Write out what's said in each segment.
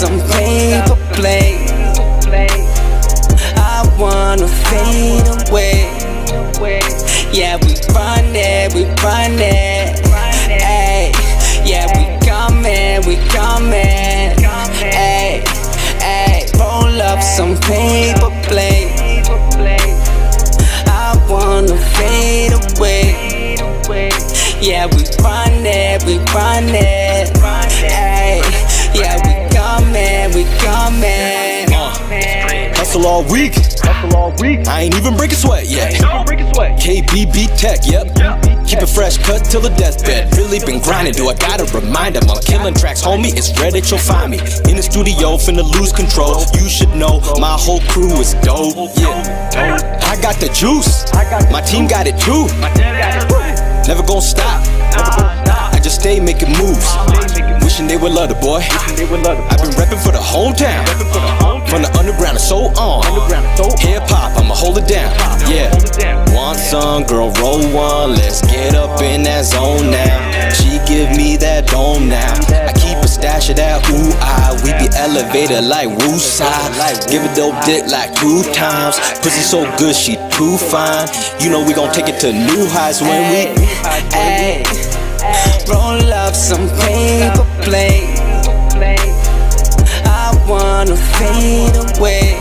some paper plate. I wanna fade away. Yeah, we run it, we run it. Yeah, we coming, we coming. Roll up some paper. I wanna fade away. Yeah, we run it, we run it. Coming, we. Hustle all week. Hustle all week. I ain't even breaking sweat yet. Even break a sweat. KBB Tech, yep. Keep it fresh, cut till the deathbed. Really been grinding, do I gotta remind them? I'm killing tracks, homie. It's rare that you'll find me in the studio, finna lose control. You should know my whole crew is dope. Yeah, I got the juice. My team got it too. Never gonna stop. I just stay making moves. Wishing they would love the boy. They would love I've been repping for the hometown. From the underground and so on. Hip hop, I'ma hold it down. Yeah. Want some, girl, roll one. Let's get up in that zone now. She give me that dome now. I keep a stash of that ooh ah. We be elevated like woosah. Give a dope dick like two times. Pussy so good, she too fine. You know we gon' take it to new heights when we. Ayy, roll up some paper plate. I wanna fade away.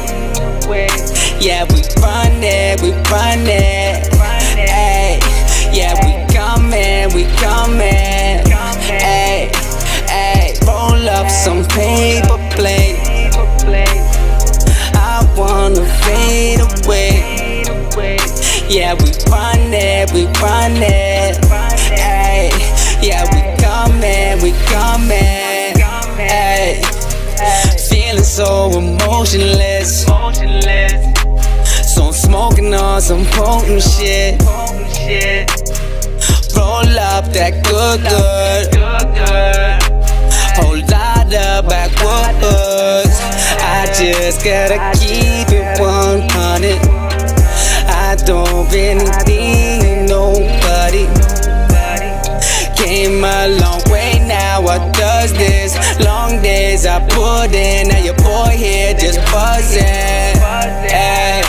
Yeah, we run it, we run it. Ayy, yeah, we coming, we coming. Ayy, ayy, roll up some paper plate. I wanna fade away. Yeah, we run it, we run it. Ayy, yeah, we coming, we coming. Ayy, feeling so emotionless. So I'm smoking on some potent shit. Roll up that good, good. Whole lot of backwoods. I just gotta keep it 100. I don't really need Came a long way now, what does this? Long days I put in, now your boy here just buzzing. Ay.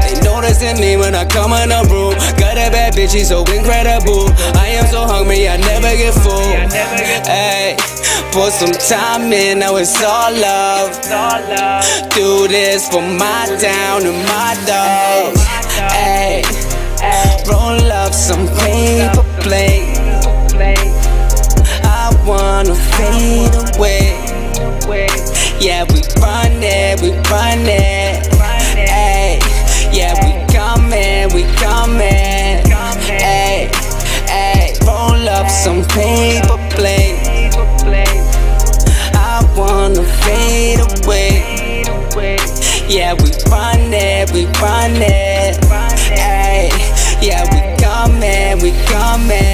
They noticing me when I come in the room. Got a bad bitch, she's so incredible. I am so hungry, I never get full. Ay. Put some time in, now it's all love. Do this for my town and my dogs. Roll up some paper plate. I wanna fade away. Yeah, we run it, we run it. Ayy, yeah, we coming, we coming. Ayy, ayy, roll up some paper plate. I wanna fade away. Yeah, we run it, we run it. Ayy, yeah, we coming, we coming.